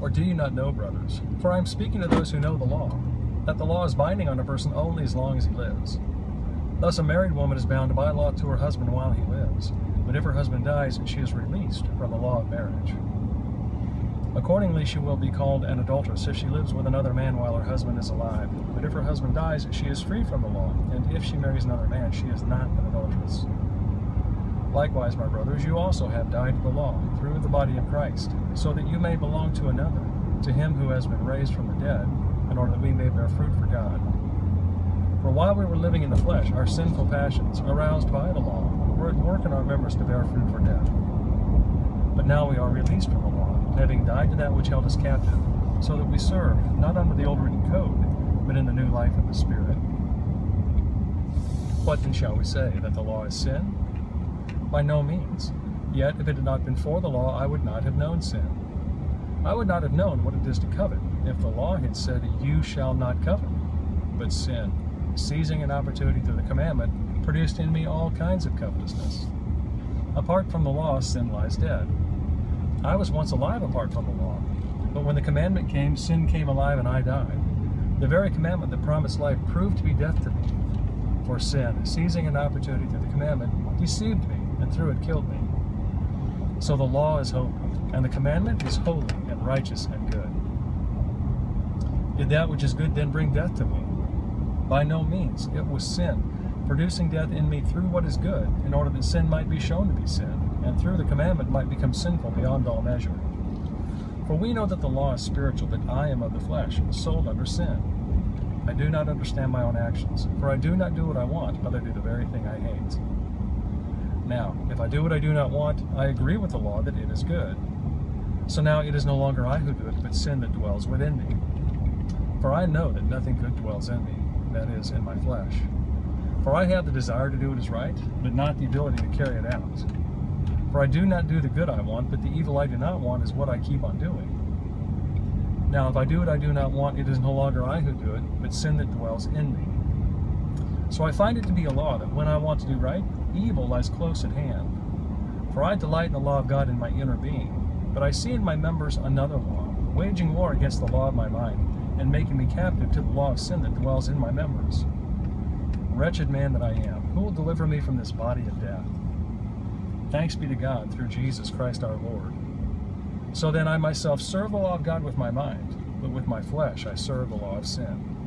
Or do you not know, brothers? For I am speaking to those who know the law, that the law is binding on a person only as long as he lives. Thus, a married woman is bound by law to her husband while he lives, but if her husband dies, she is released from the law of marriage. Accordingly, she will be called an adulteress if she lives with another man while her husband is alive. But if her husband dies, she is free from the law, and if she marries another man, she is not an adulteress. Likewise, my brothers, you also have died to the law through the body of Christ, so that you may belong to another, to him who has been raised from the dead, in order that we may bear fruit for God. For while we were living in the flesh, our sinful passions, aroused by the law, were at work in our members to bear fruit for death. But now we are released from the law, having died to that which held us captive, so that we serve not under the old written code, but in the new life of the Spirit. What then shall we say? That the law is sin? By no means. Yet, if it had not been for the law, I would not have known sin. I would not have known what it is to covet, if the law had said, You shall not covet. But sin, seizing an opportunity through the commandment, produced in me all kinds of covetousness. Apart from the law, sin lies dead. I was once alive apart from the law, but when the commandment came, sin came alive and I died. The very commandment that promised life proved to be death to me. For sin, seizing an opportunity through the commandment, deceived me, and through it killed me. So the law is holy, and the commandment is holy and righteous and good. Did that which is good then bring death to me? By no means. It was sin, producing death in me through what is good, in order that sin might be shown to be sin and through the commandment might become sinful beyond all measure. For we know that the law is spiritual, but I am of the flesh, sold under sin. I do not understand my own actions, for I do not do what I want, but I do the very thing I hate. Now, if I do what I do not want, I agree with the law that it is good. So now it is no longer I who do it, but sin that dwells within me. For I know that nothing good dwells in me, that is, in my flesh. For I have the desire to do what is right, but not the ability to carry it out. For I do not do the good I want, but the evil I do not want is what I keep on doing. Now, if I do what I do not want, it is no longer I who do it, but sin that dwells in me. So I find it to be a law that when I want to do right, evil lies close at hand. For I delight in the law of God in my inner being, but I see in my members another law, waging war against the law of my mind, and making me captive to the law of sin that dwells in my members. Wretched man that I am, who will deliver me from this body of death? Thanks be to God through Jesus Christ our Lord. So then I myself serve the law of God with my mind, but with my flesh I serve the law of sin.